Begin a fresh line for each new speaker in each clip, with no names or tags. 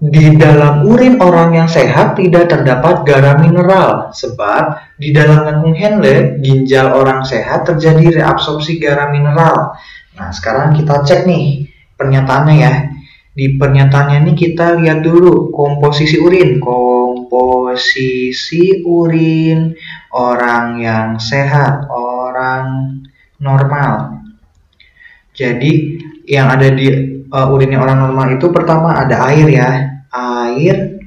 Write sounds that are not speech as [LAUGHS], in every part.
di dalam urin orang yang sehat tidak terdapat garam mineral sebab di dalam lambung Henle ginjal orang sehat terjadi reabsorpsi garam mineral. Nah, sekarang kita cek nih pernyataannya ya. Di pernyataannya ini kita lihat dulu komposisi urin. Komposisi urin orang yang sehat, orang normal. Jadi yang ada di uh, urinnya orang normal itu pertama ada air ya air.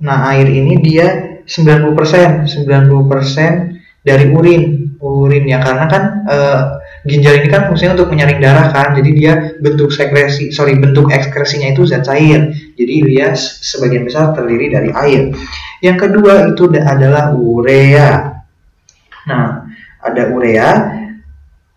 Nah, air ini dia 90%, 90% dari urin. Urin ya karena kan e, ginjal ini kan fungsinya untuk menyaring darah kan. Jadi dia bentuk sekresi, sorry, bentuk ekskresinya itu zat cair. Jadi dia sebagian besar terdiri dari air. Yang kedua itu adalah urea. Nah, ada urea,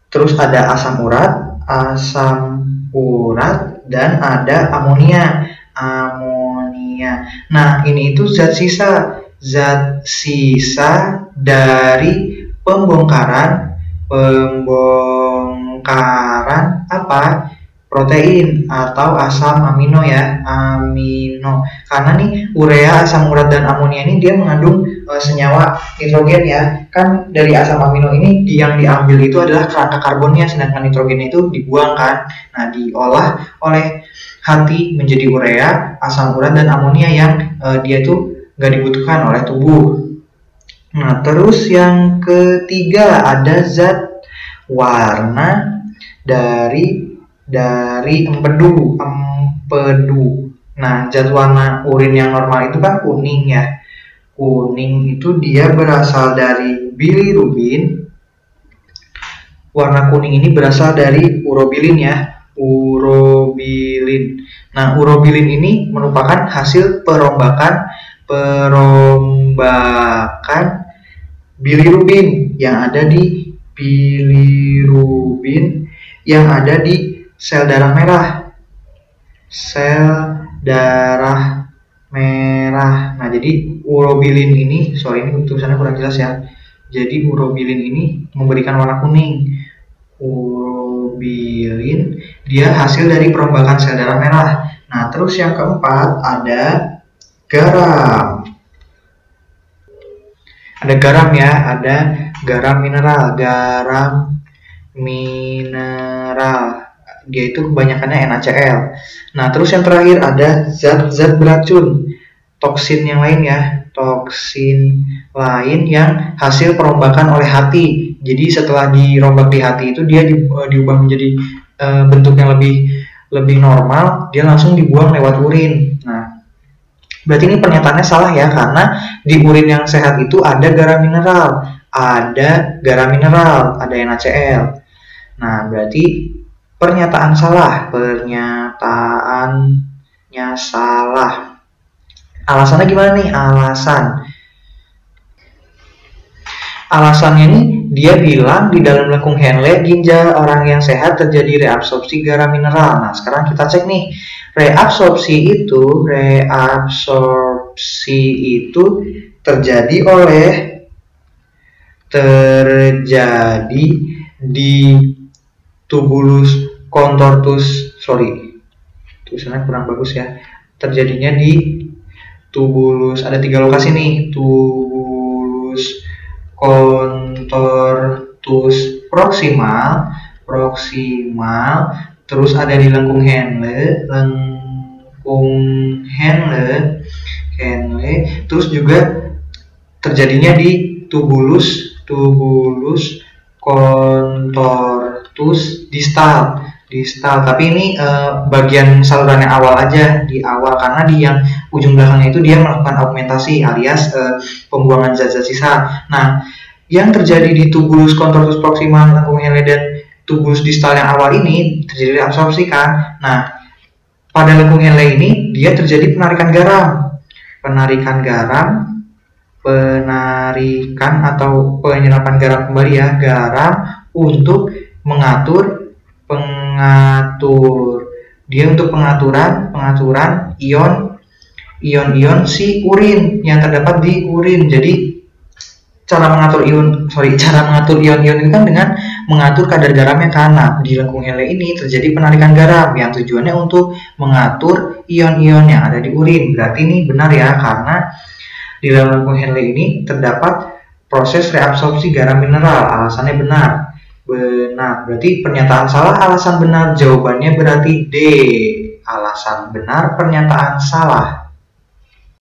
terus ada asam urat, asam urat dan ada amonia. Amonia. Nah, ini itu zat sisa, zat sisa dari pembongkaran pembongkaran apa? Protein atau asam amino ya amino. Karena nih urea asam urat dan amonia ini dia mengandung uh, senyawa nitrogen ya. Kan dari asam amino ini yang diambil itu adalah kerangka karbonnya sedangkan nitrogen itu dibuang kan. Nah diolah oleh hati menjadi urea asam urat dan amonia yang uh, dia itu nggak dibutuhkan oleh tubuh. Nah terus yang ketiga ada zat warna dari dari empedu empedu. Nah zat warna urin yang normal itu kan kuning ya. Kuning itu dia berasal dari bilirubin. Warna kuning ini berasal dari urobilin ya urobilin. Nah urobilin ini merupakan hasil perombakan perombakan bilirubin yang ada di bilirubin yang ada di sel darah merah. Sel darah merah. Nah, jadi urobilin ini, sorry ini tulisannya kurang jelas ya. Jadi urobilin ini memberikan warna kuning. Urobilin dia hasil dari perombakan sel darah merah. Nah, terus yang keempat ada garam. Ada garam ya, ada garam mineral, garam mineral dia itu kebanyakannya NaCl. Nah, terus yang terakhir ada zat-zat beracun, toksin yang lain ya, toksin lain yang hasil perombakan oleh hati. Jadi setelah dirombak di hati itu dia di, uh, diubah menjadi uh, bentuk yang lebih lebih normal, dia langsung dibuang lewat urin. Nah, berarti ini pernyataannya salah ya karena di urin yang sehat itu ada garam mineral, ada garam mineral, ada NaCl. Nah, berarti Pernyataan salah, pernyataannya salah. Alasannya gimana nih? Alasan. Alasannya nih dia bilang di dalam lekung Henle ginjal orang yang sehat terjadi reabsorpsi garam mineral. Nah, sekarang kita cek nih. Reabsorpsi itu, reabsorpsi itu terjadi oleh terjadi di tubulus kontortus sorry. Tulisannya kurang bagus ya. Terjadinya di tubulus ada tiga lokasi nih. Tubulus kontortus proximal proximal terus ada di lengkung Henle lengkung Henle Henle terus juga terjadinya di tubulus tubulus kontortus distal distal tapi ini uh, bagian saluran yang awal aja di awal. Karena di yang ujung belakangnya itu dia melakukan augmentasi alias uh, pembuangan zat-zat sisa. Nah yang terjadi di tubulus contortus proximal lengkung hele dan tubulus distal yang awal ini terjadi absorpsi kan? Nah pada lengkung hele ini dia terjadi penarikan garam. Penarikan garam penarikan atau penyerapan garam kembali ya garam untuk mengatur pengatur dia untuk pengaturan pengaturan ion ion-ion si urin yang terdapat di urin jadi cara mengatur ion sorry [LAUGHS] cara mengatur ion-ion ini kan dengan mengatur kadar garam yang kana. Di lengkung hele ini terjadi penarikan garam yang tujuannya untuk mengatur ion-ion yang ada di urin. Berarti ini benar ya karena di dalam lengkung hele ini terdapat proses reabsorpsi garam mineral. Alasannya benar. Benar, berarti pernyataan salah, alasan benar. Jawabannya berarti D. Alasan benar, pernyataan salah.